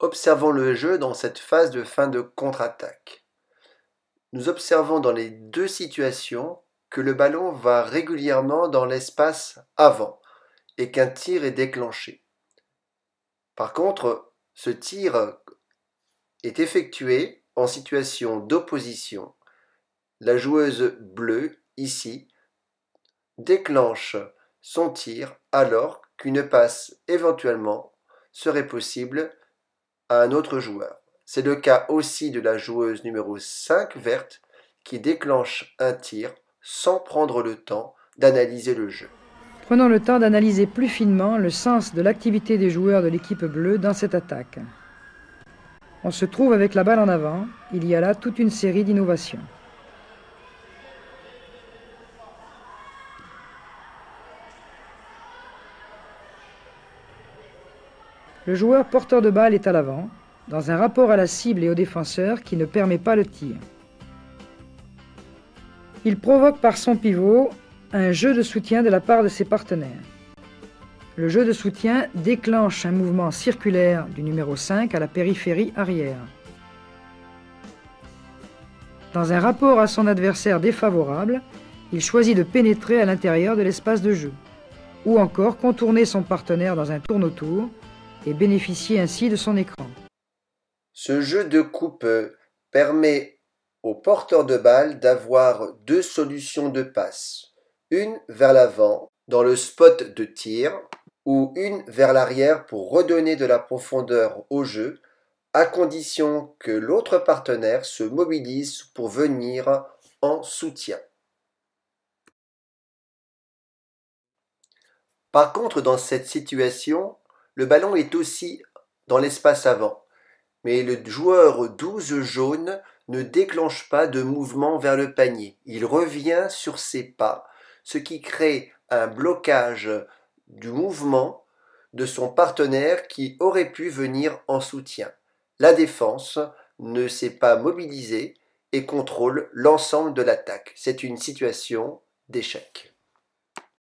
Observons le jeu dans cette phase de fin de contre-attaque. Nous observons dans les deux situations que le ballon va régulièrement dans l'espace avant et qu'un tir est déclenché. Par contre, ce tir est effectué en situation d'opposition. La joueuse bleue, ici, déclenche son tir alors qu'une passe éventuellement serait possible à un autre joueur. C'est le cas aussi de la joueuse numéro 5 verte qui déclenche un tir sans prendre le temps d'analyser le jeu. Prenons le temps d'analyser plus finement le sens de l'activité des joueurs de l'équipe bleue dans cette attaque. On se trouve avec la balle en avant, il y a là toute une série d'innovations. Le joueur porteur de balle est à l'avant, dans un rapport à la cible et au défenseur qui ne permet pas le tir. Il provoque par son pivot un jeu de soutien de la part de ses partenaires. Le jeu de soutien déclenche un mouvement circulaire du numéro 5 à la périphérie arrière. Dans un rapport à son adversaire défavorable, il choisit de pénétrer à l'intérieur de l'espace de jeu, ou encore contourner son partenaire dans un tourne-autour bénéficier ainsi de son écran. Ce jeu de coupe permet au porteur de balle d'avoir deux solutions de passe, une vers l'avant dans le spot de tir ou une vers l'arrière pour redonner de la profondeur au jeu, à condition que l'autre partenaire se mobilise pour venir en soutien. Par contre, dans cette situation, le ballon est aussi dans l'espace avant, mais le joueur 12 jaune ne déclenche pas de mouvement vers le panier. Il revient sur ses pas, ce qui crée un blocage du mouvement de son partenaire qui aurait pu venir en soutien. La défense ne s'est pas mobilisée et contrôle l'ensemble de l'attaque. C'est une situation d'échec.